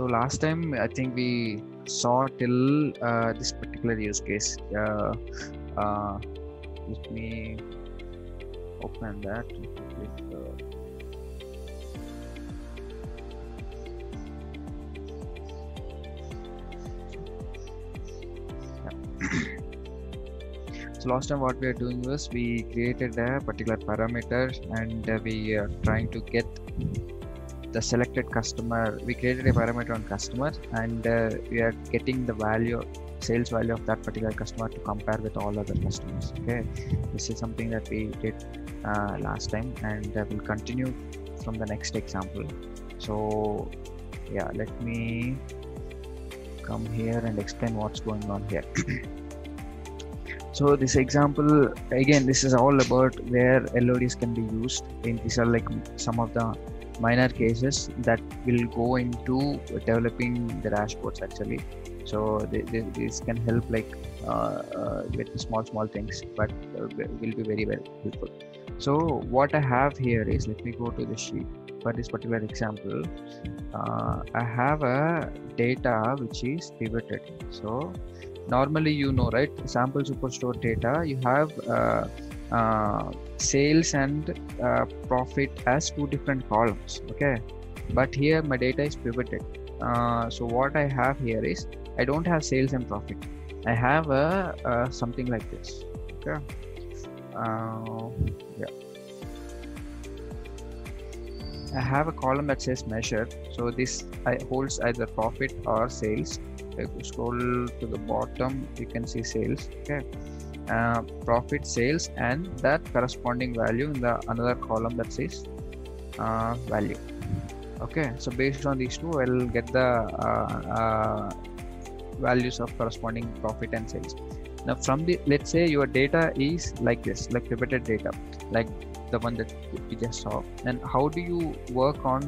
So last time I think we saw till uh, this particular use case. Uh, uh, let me open that. So last time what we are doing was we created a particular parameter and we are trying to get the selected customer we created a parameter on customer and uh, we are getting the value sales value of that particular customer to compare with all other customers okay? This is something that we did uh, last time and uh, we'll continue from the next example. So yeah let me come here and explain what's going on here. So this example again this is all about where LODs can be used. In these are like some of the minor cases that will go into developing the dashboards actually. So this can help like uh, uh, with small small things but uh, will be very very helpful. So what i have here is let me go to the sheet for this particular example. Uh, i have a data which is pivoted. So normally you know right sample superstore data you have uh, uh, sales and uh, profit as two different columns okay? But here my data is pivoted. Uh, so what i have here is i don't have sales and profit. I have a, something like this okay? Uh, yeah. I have a column that says measure. So this holds either profit or sales. If you scroll to the bottom you can see sales okay uh, profit sales and that corresponding value in the another column that says uh, value. Okay so based on these two i'll get the uh, uh, values of corresponding profit and sales. Now from the let's say your data is like this like pivoted data like the one that we just saw. And how do you work on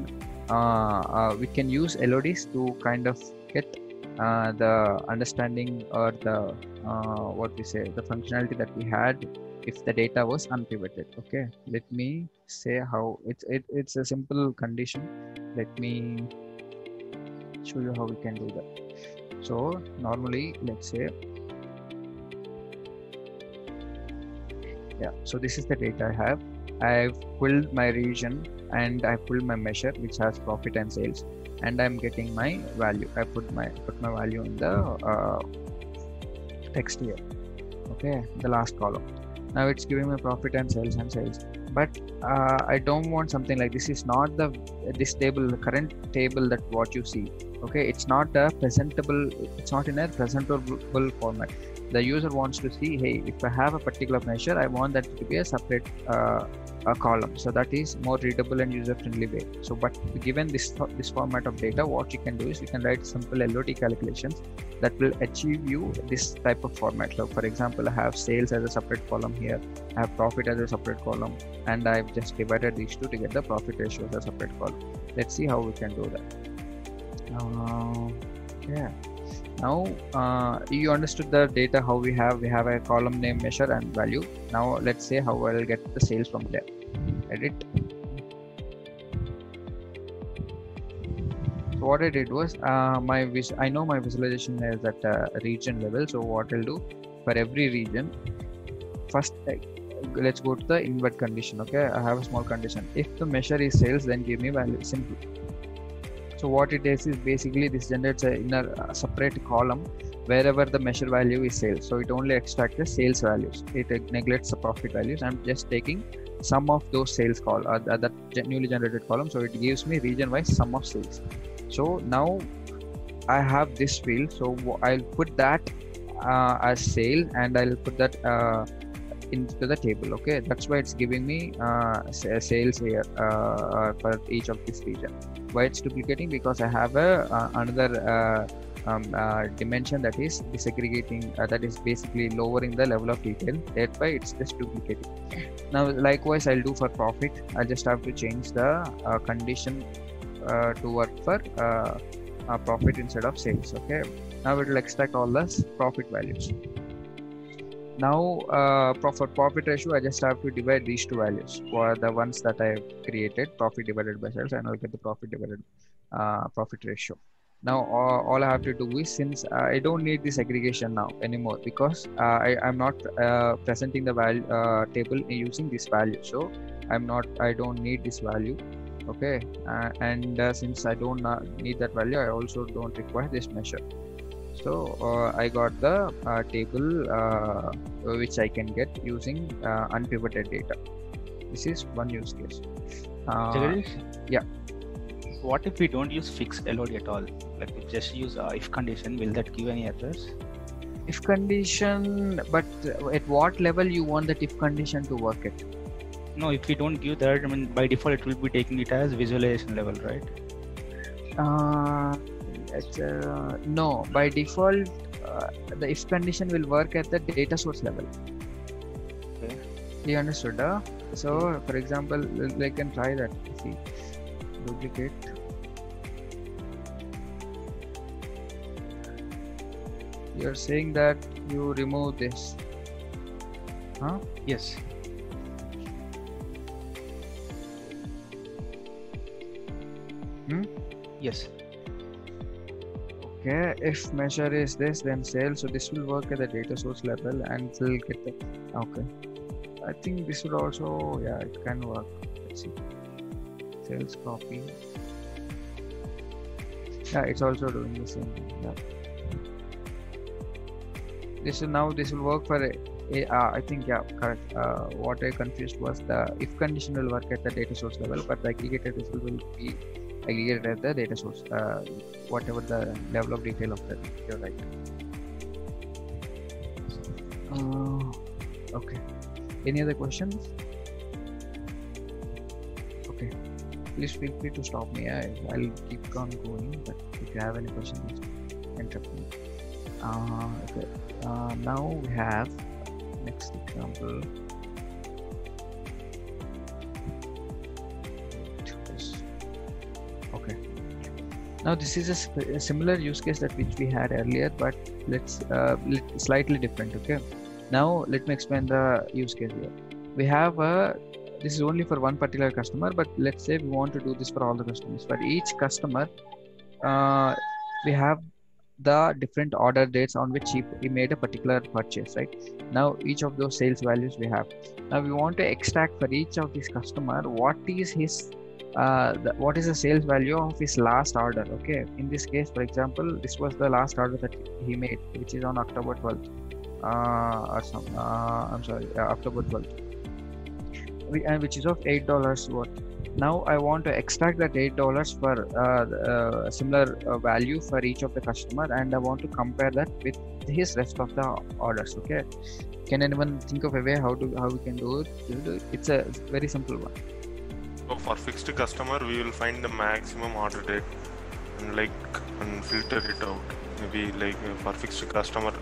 uh, we can use LODs to kind of get uh, the understanding or the uh, what we say the functionality that we had if the data was unpivoted okay? Let me say how it's it, it's a simple condition. Let me show you how we can do that. So normally let's say yeah so this is the data i have. I've pulled my region and i pulled my measure which has profit and sales and i'm getting my value. I put my put my value in the uh, text here okay the last column. Now it's giving me profit and sales and sales. But uh, i don't want something like this is not the this table the current table that what you see. Okay it's not a presentable it's not in a presentable format the user wants to see hey if i have a particular measure i want that to be a separate uh, a column. So that is more readable and user friendly way. So but given this this format of data what you can do is you can write simple LOD calculations that will achieve you this type of format. So for example i have sales as a separate column here i have profit as a separate column and i've just divided these two to get the profit ratio as a separate column. Let's see how we can do that. Uh, yeah now uh, you understood the data how we have we have a column name measure and value. Now let's say how i'll get the sales from there. Edit. So what i did was uh, my vis i know my visualization is at uh, region level. So what i'll do for every region first uh, let's go to the invert condition okay? I have a small condition. If the measure is sales then give me value simple so what it is is basically this generates a inner a separate column wherever the measure value is sales. So it only extracts the sales values. It neglects the profit values. I'm just taking sum of those sales call uh, that newly generated column. So it gives me region wise sum of sales. So now i have this field. So i'll put that uh, as sale and i'll put that uh, into the table okay? That's why it's giving me uh, sales here uh, uh, for each of this region. Why it's duplicating? Because i have a uh, another uh, um, uh, dimension that is disaggregating that is basically lowering the level of detail thereby it's just duplicating. Now likewise i'll do for profit. I just have to change the condition to work for profit instead of sales okay? Now it will extract all the profit values now uh, for profit ratio i just have to divide these two values. For the ones that i have created profit divided by sales and i'll get the profit divided uh, profit ratio. Now all, all i have to do is since i don't need this aggregation now anymore because uh, I, i'm not uh, presenting the value uh, table using this value. So i'm not i don't need this value okay? Uh, and uh, since i don't need that value i also don't require this measure so uh, i got the uh, table uh, which i can get using uh, unpivoted data this is one use case yeah what if we don't use fixed LOD at all? Like we just use uh, if condition, will that give any errors? If condition, but at what level you want that if condition to work at? No, if we don't give that, I mean by default it will be taking it as visualization level, right? Uh, uh no, by default uh, the if condition will work at the data source level. Okay. You understood? So, for example, they can try that. See, duplicate you're saying that you remove this huh yes hmm? yes okay if measure is this then sale so this will work at the data source level and will get the okay. I think this would also yeah it can work. Let's see. Sales copy. Yeah it's also doing the same thing yeah. This is now this will work for a uh, I think yeah correct. Uh, what I confused was the if condition will work at the data source level but the aggregated result will be aggregated at the data source uh, whatever the level of detail of that you're right? Uh, okay. Any other questions? Okay. Please feel free to stop me. I, i'll keep on going but if you have any questions interrupt me. Uh, okay. Uh, now we have next example now this is a, a, similar use case that which we had earlier but let's uh, slightly different okay? Now let me explain the use case here. We have a this is only for one particular customer but let's say we want to do this for all the customers. For each customer uh, we have the different order dates on which he, he made a particular purchase right? Now each of those sales values we have. Now we want to extract for each of these customer what is his uh, the, what is the sales value of his last order okay in this case for example this was the last order that he made which is on october 12th uh, or some uh, i'm sorry october 12th and which is of eight dollars worth now I want to extract that eight dollars for uh, uh, similar uh, value for each of the customer, and I want to compare that with his rest of the orders. Okay, can anyone think of a way how to how we can do it? It's a very simple one. So for fixed customer, we will find the maximum order date and like and filter it out. Maybe like for fixed customer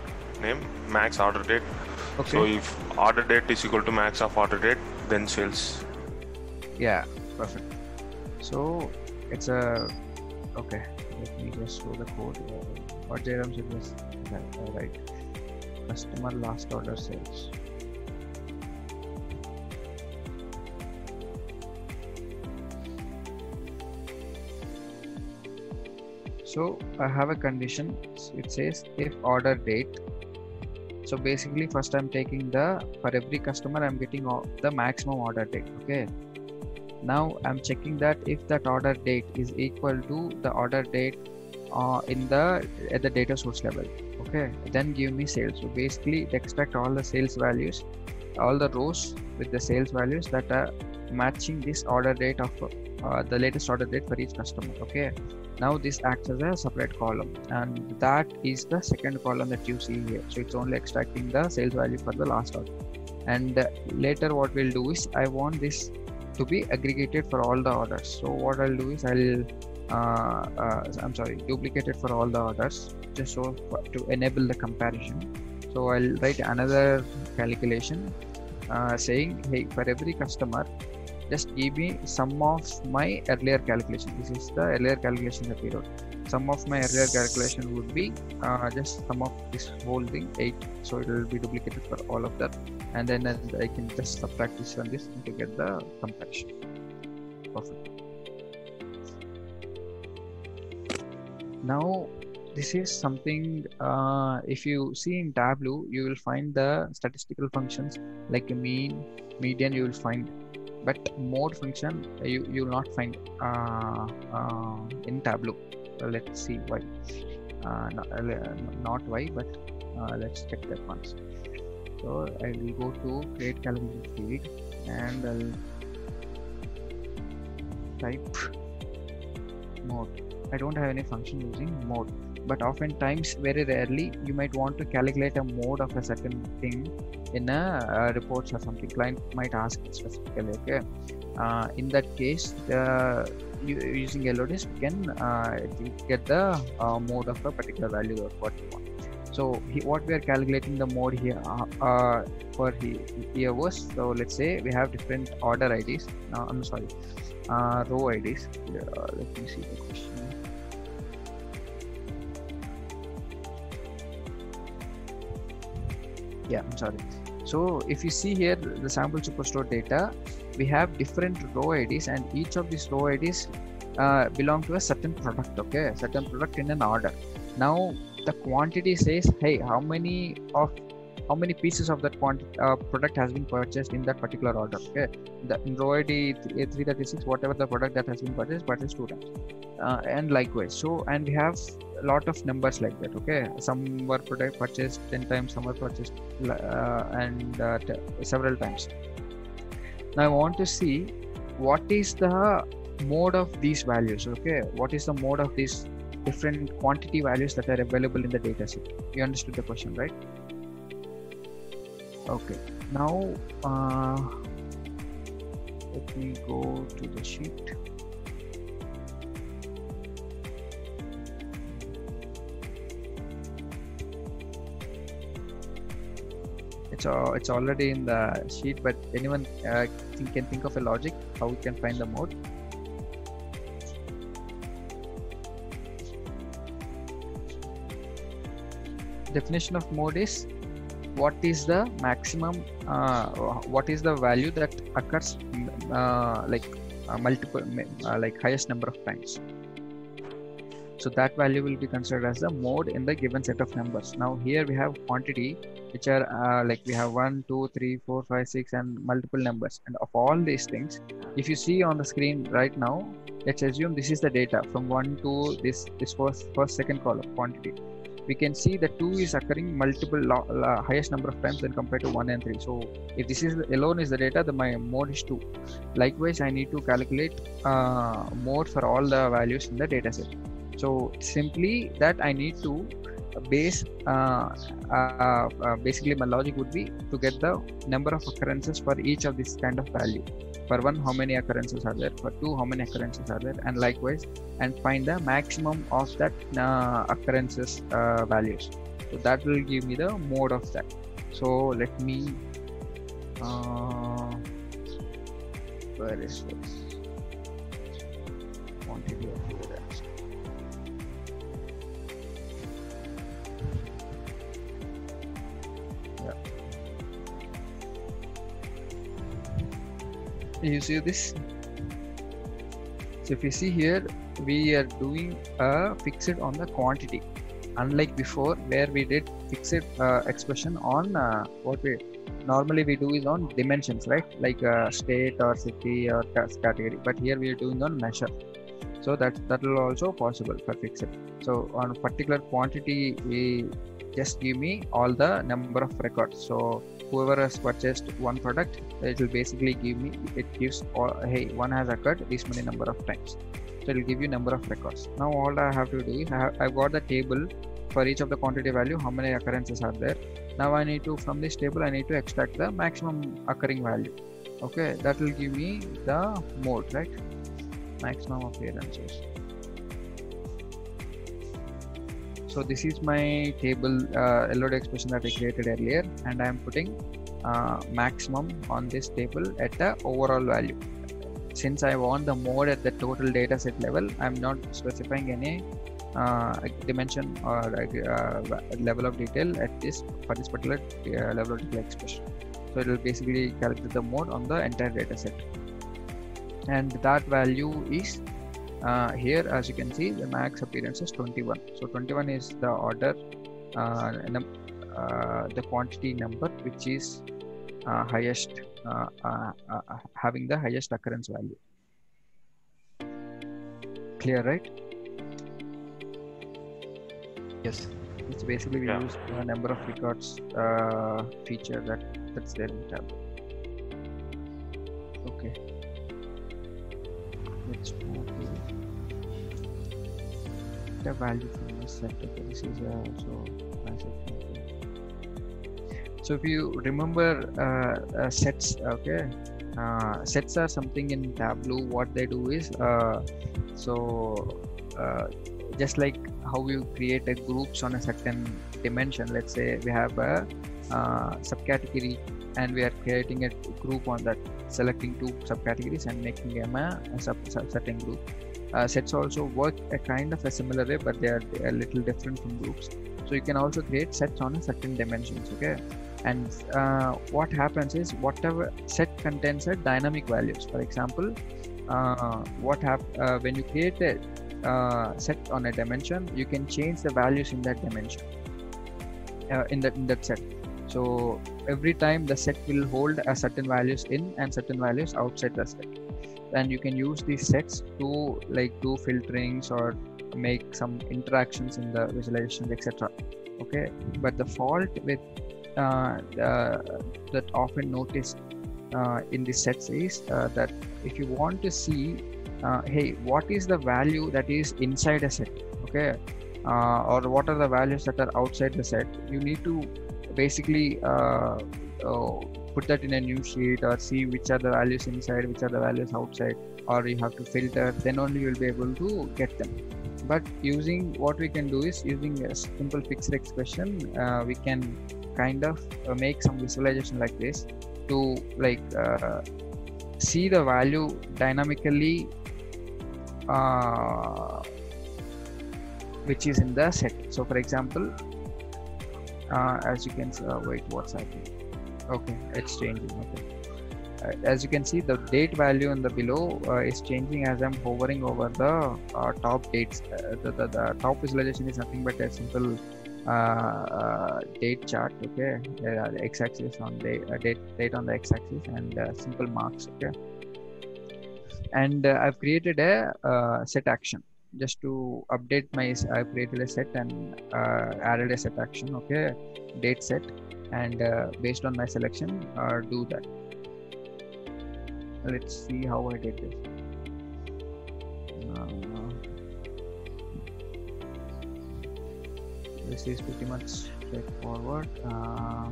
name, max order date. Okay. So if order date is equal to max of order date, then sales. Yeah, perfect so it's a okay let me just show the code what Jairam was right customer last order sales so I have a condition. It says if order date. So basically first I'm taking the for every customer I'm getting the maximum order date okay? Now i'm checking that if that order date is equal to the order date uh, in the at the data source level okay? Then give me sales. So basically extract all the sales values all the rows with the sales values that are matching this order date of uh, the latest order date for each customer okay now this acts as a separate column and that is the second column that you see here. So it's only extracting the sales value for the last order. And later what we'll do is i want this to be aggregated for all the orders. So what i'll do is i'll uh, uh, i'm sorry duplicate it for all the orders just so to enable the comparison. So i'll write another calculation uh, saying hey for every customer just give me sum of my earlier calculation this is the earlier calculation that we wrote sum of my earlier calculation would be uh, just sum of this whole thing 8 so it will be duplicated for all of that and then I can just subtract this and this to get the comparison. Perfect. now this is something uh, if you see in tableau you will find the statistical functions like mean median you will find but mode function uh, you you will not find uh, uh, in tableau. Let's see why. Uh, not, uh, not why but uh, let's check that once. So i will go to create calculation field and i'll type mode i don't have any function using mode but oftentimes very rarely you might want to calculate a mode of a certain thing in a uh, reports or something client might ask specifically okay? Uh, in that case the u- using LODs we can uh, get the uh, mode of a particular value of what you want. So what we are calculating the mode here uh, uh, for he, here was so let's say we have different order IDs no, I'm sorry uh, row IDs uh, let me see the question. Yeah i'm sorry so if you see here the sample superstore data we have different row ids and each of these row ids uh, belong to a certain product okay? Certain product in an order. Now the quantity says hey how many of how many pieces of that uh, product has been purchased in that particular order okay? The row id th- 336 whatever the product that has been purchased purchased two times. Uh, and likewise. So and we have lot of numbers like that okay? Some were purchased 10 times some were purchased uh, and uh, t- several times. Now i want to see what is the mode of these values okay? What is the mode of these different quantity values that are available in the data set you understood the question right? Okay. Now uh, let me go to the sheet it's it's already in the sheet but anyone uh, can think of a logic how we can find the mode? Definition of mode is what is the maximum uh, what is the value that occurs uh, like uh, multiple uh, like highest number of times so that value will be considered as the mode in the given set of numbers. Now here we have quantity which are uh, like we have one two three four five six and multiple numbers. And of all these things if you see on the screen right now let's assume this is the data from one to this this first first second column quantity. We can see that 2 is occurring multiple highest number of times than compared to 1 and 3 so if this is alone is the data then my mode is 2 likewise i need to calculate uh, mode for all the values in the data set so simply that i need to base uh, uh, uh, basically my logic would be to get the number of occurrences for each of this kind of value. For one how many occurrences are there? For two how many occurrences are there? And likewise and find the maximum of that uh, occurrences uh, values. So that will give me the mode of that. So let me uh, where is this? Quantity of data you see this so if you see here we are doing a fixed on the quantity. Unlike before where we did fixed uh, expression on uh, what we normally we do is on dimensions right? Like uh, state or city or category. But here we are doing on measure. So that that will also possible for fixed. So on particular quantity we just give me all the number of records. So whoever has purchased one product it will basically give me it gives all, hey one has occurred this many number of times. So it will give you number of records. Now all i have to do is I have, i've got the table for each of the quantity value how many occurrences are there. Now i need to from this table i need to extract the maximum occurring value. Okay that will give me the mode right? Maximum appearances so this is my table uh, expression that I created earlier and I am putting uh, maximum on this table at the overall value. Since I want the mode at the total data set level I'm not specifying any uh, dimension or uh, level of detail at this for this particular uh, level of detail expression. So it will basically calculate the mode on the entire data set. And that value is uh, here as you can see the max appearance is 21 so 21 is the order uh, num- uh, the quantity number which is uh, highest uh, uh, uh, having the highest occurrence value. Clear right? Yes. it's basically we Yeah. use the number of records uh, feature that that's there in tableau okay the value from the set uh, also so if you remember uh, uh, sets okay uh, sets are something in tableau. What they do is uh, so uh, just like how you create a groups on a certain dimension let's say we have a uh, subcategory and we are creating a group on that selecting two subcategories and making them a, a sub, sub- certain group. Uh, sets also work a kind of a similar way but they are a little different from groups. So you can also create sets on a certain dimensions okay? And uh, what happens is whatever set contains a dynamic values. For example uh, what hap- uh, when you create a uh, set on a dimension you can change the values in that dimension uh, in that in that set. So every time the set will hold a certain values in and certain values outside the set. And you can use these sets to like do filterings or make some interactions in the visualizations etc okay? But the fault with uh, the, that often noticed uh, in the sets is uh, that if you want to see uh, hey what is the value that is inside a set? Okay? Uh, or what are the values that are outside the set? You need to basically uh, uh, put that in a new sheet or see which are the values inside which are the values outside or you have to filter then only you'll be able to get them. But using what we can do is using a simple fixed expression uh, we can kind of uh, make some visualization like this to like uh, see the value dynamically uh, which is in the set. So for example uh, as you can see uh, wait what's happening? Okay it's changing okay. Uh, as you can see the date value in the below uh, is changing as i'm hovering over the uh, top dates. Uh, the, the, the top visualization is nothing but a simple date chart okay. There are the x-axis on the date date on the x-axis and simple marks okay. And i've created a set action just to update my i've created a set and uh, added a set action okay? Date set and uh, based on my selection uh, do that. Let's see how i did this. Uh, this is pretty much straightforward. Uh,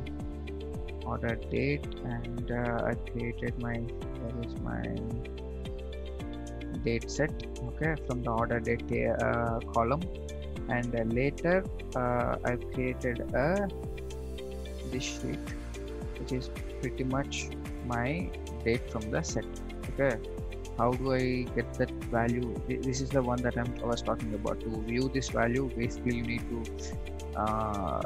order date and uh, i created my that is my date set okay from the order date uh, column. And uh, later uh, I've created a this sheet which is pretty much my date from the set okay. How do I get that value? This is the one that I'm, I was talking about. To view this value basically you need to uh,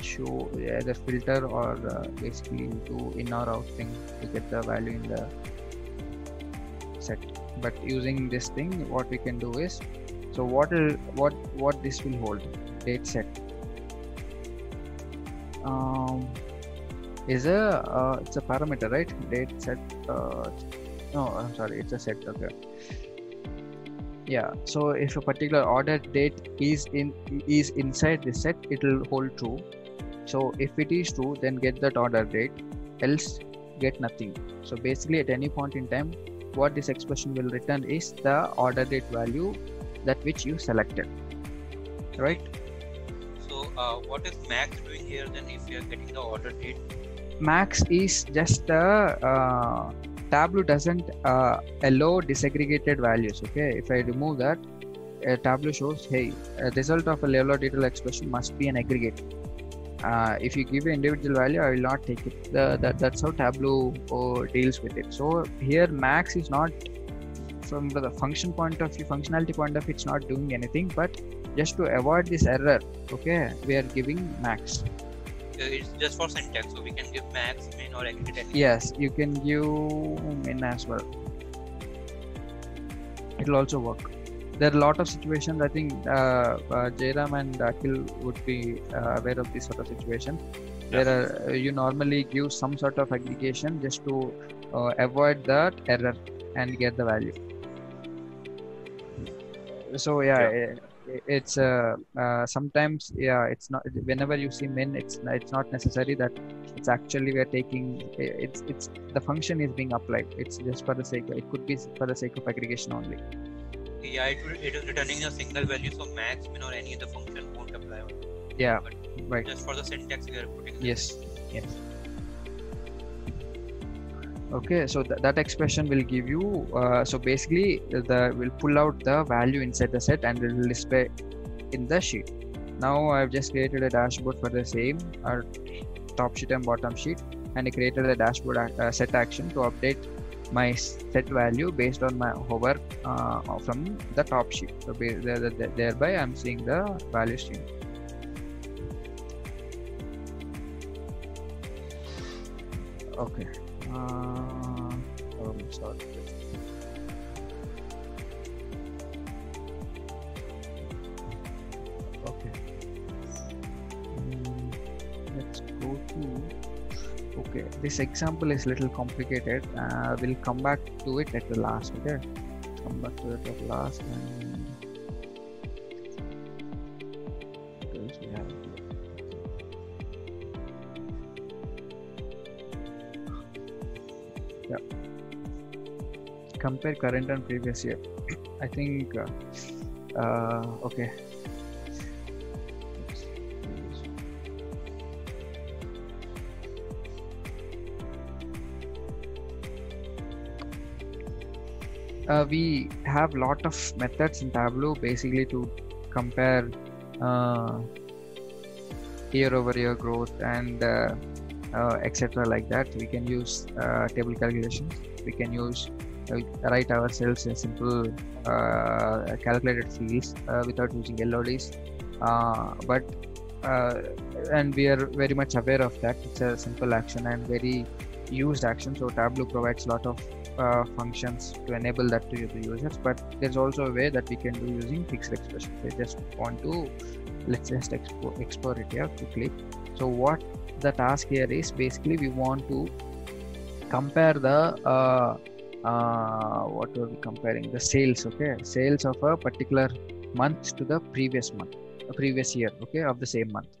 show either filter or uh, basically do in or out thing to get the value in the but using this thing what we can do is so what will what what this will hold? Date set. Um is a uh, it's a parameter right? Date set uh, no i'm sorry it's a set okay. Yeah so if a particular order date is in is inside the set it will hold true. So if it is true then get that order date else get nothing. So basically at any point in time what this expression will return is the order date value that which you selected right? So, uh, what is Max doing here then if you are getting the order date? max is just a uh, tableau doesn't uh, allow disaggregated values okay? If i remove that tableau shows hey a result of a level of detail expression must be an aggregate uh, if you give an individual value i will not take it. The, that, that's how tableau uh, deals with it. So here max is not from the function point of view functionality point of view it's not doing anything but just to avoid this error okay we are giving max. Uh, it's just for syntax, so we can give max, min, or aggregate anything. yes you can give min as well. It will also work there are a lot of situations. I think uh, uh, Jairam and Akhil would be uh, aware of this sort of situation. There are uh, you normally give some sort of aggregation just to uh, avoid that error and get the value. So yeah, i- it's uh, uh, sometimes yeah, it's not. Whenever you see min, it's it's not necessary that it's actually we're taking. It's it's the function is being applied. It's just for the sake. It could be for the sake of aggregation only. Yeah, it, will, it is returning a single value, so max, min, or any other function won't apply. on it. Yeah, But right. Just for the syntax, we are putting. Yes, yes. Okay, so th- that expression will give you. Uh, so basically, the will pull out the value inside the set and it will display in the sheet. Now I've just created a dashboard for the same uh, top sheet and bottom sheet, and I created a dashboard uh, set action to update my set value based on my hover uh, from the top sheet. So thereby, I'm seeing the value stream. Okay. Uh, um, sorry. This example is a little complicated. Uh, we'll come back to it at the last. Okay, come back to it at last and. here? compare current and previous year i think uh, uh, okay uh, we have lot of methods in tableau basically to compare uh, year over year growth and uh, uh, etc like that we can use uh, table calculations we can use uh, write ourselves a simple calculated fields without using LODs. But and we are very much aware of that. It's a simple action and very used action. So Tableau provides a lot of uh, functions to enable that to the users. But there's also a way that we can do using fixed expressions. I just want to let's just expo- explore it here quickly. So what the task here is basically we want to compare the uh, uh, what are we comparing the sales okay sales of a particular month to the previous month previous year okay of the same month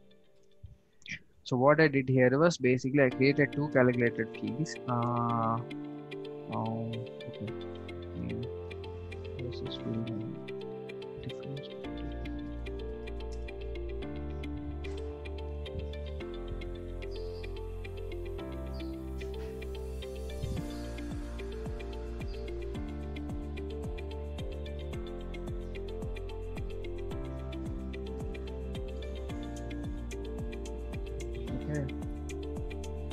so what i did here was basically i created two calculated fields uh, oh, okay this is name. difference okay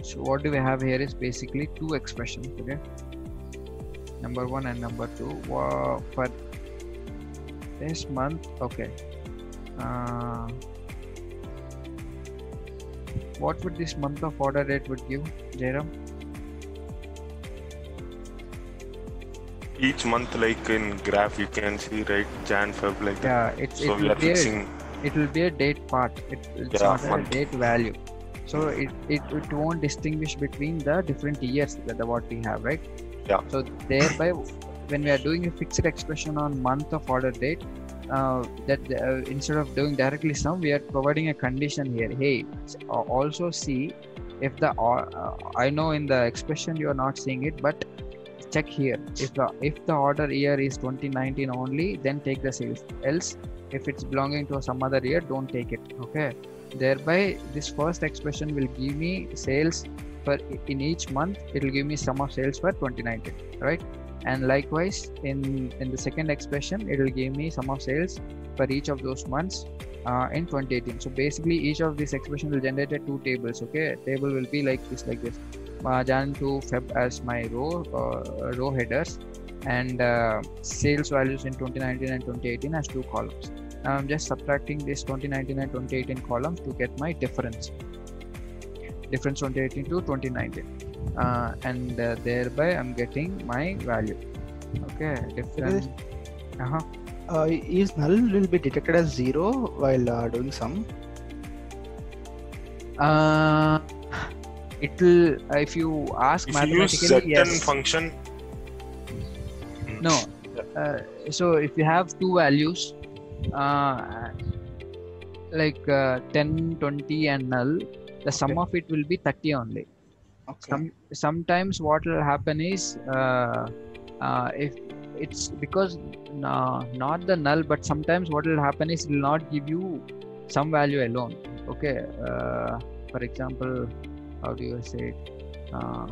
so what do we have here is basically two expressions okay number one and number two. Wow, for this month okay. Uh, what would this month of order date would give Jairam? Each month, like in graph, you can see right Jan, Feb, like that. yeah it's So it we will are be a, it will be a date part. It, it's Yeah, not a date value. So it, it, it won't distinguish between the different years that what we have right Yeah. so thereby when we are doing a fixed expression on month of order date uh, that uh, instead of doing directly sum we are providing a condition here. Hey also see if the uh, i know in the expression you are not seeing it but check here. If the if the order year is 2019 only then take the sales. Else if it's belonging to some other year don't take it. Okay? Thereby this first expression will give me sales for in each month it will give me sum of sales for 2019 right? And likewise in in the second expression it will give me sum of sales for each of those months uh, in 2018 so basically each of these expression will generate two tables okay? Table will be like this like this. Uh, jan to feb as my row uh, row headers and uh, sales values in 2019 and 2018 as two columns. Now i'm just subtracting this 2019 and 2018 columns to get my difference difference 2018 to 2019 uh, and uh, thereby i'm getting my value okay difference uh-huh Uh, is null will be detected as zero while uh, doing sum? Uh, it will if you ask If you use mathematically, yes. function, No. Uh, so if you have two values, uh, like uh, 10, 20, and null, the sum Okay. of it will be 30 only. Okay. Some, sometimes what will happen is uh, uh, if it's because uh, not the null, but sometimes what will happen is it will not give you some value alone. Okay. Uh, for example, how do you say it? Uh,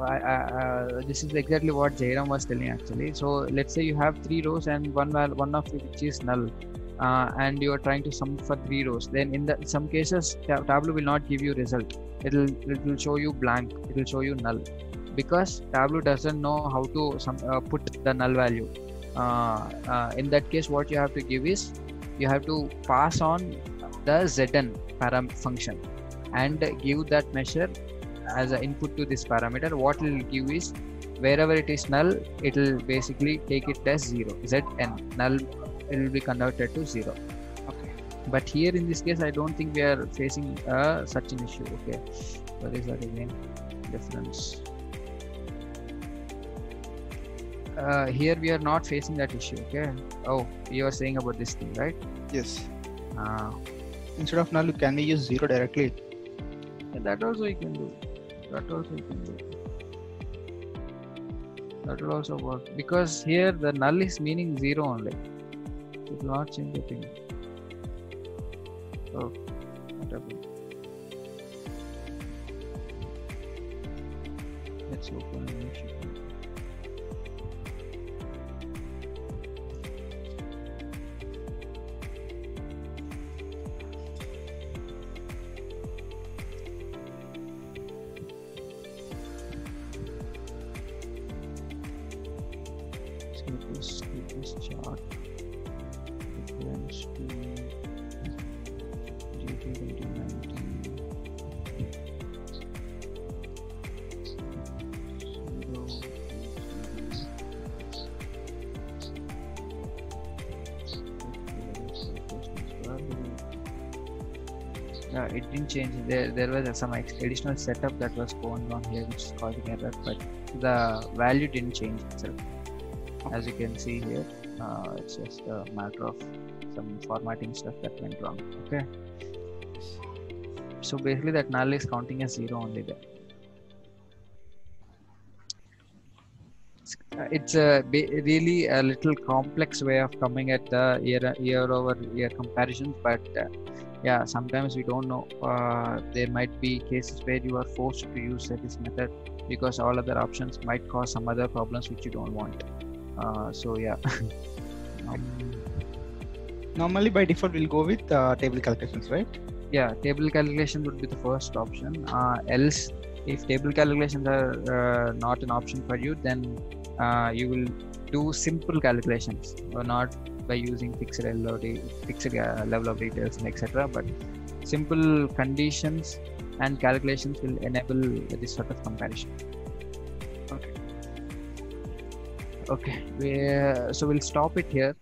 I, I, uh, this is exactly what Jairam was telling actually. So let's say you have three rows and one val- one of which is null, uh, and you are trying to sum for three rows. Then in the some cases, Tableau will not give you result. It'll it will show you blank. It will show you null, because Tableau doesn't know how to uh, put the null value. Uh, uh, in that case, what you have to give is you have to pass on the Zn param function and give that measure as an input to this parameter what will give is wherever it is null it will basically take it as 0 zn null it will be converted to 0 Okay. but here in this case i don't think we are facing uh, such an issue. Okay. What is that again? Difference. Uh, here we are not facing that issue. Okay. Oh you are saying about this thing right? Yes. uh, Instead of null, can we use zero directly? that also you can do. That also you can do. That will also work. Because here the null is meaning zero only will not change the thing whatever. Let's open a new Yeah, it didn't change. There, there was some additional setup that was going on here, which is causing error, but the value didn't change itself. As you can see here uh, it's just a matter of some formatting stuff that went wrong okay? So basically that null is counting as zero only there. It's- a really a little complex way of coming at the year year over year comparisons but uh, yeah sometimes we don't know. Uh, there might be cases where you are forced to use this method because all other options might cause some other problems which you don't want. Uh, so yeah. Um, Normally, by default, we'll go with uh, table calculations, right? yeah table calculation would be the first option. Uh, else if table calculations are uh, not an option for you then uh, you will do simple calculations or not by using fixed LOD, fixed uh, level of details and etc but simple conditions and calculations will enable this sort of comparison. Okay. Okay. We, so we'll stop it here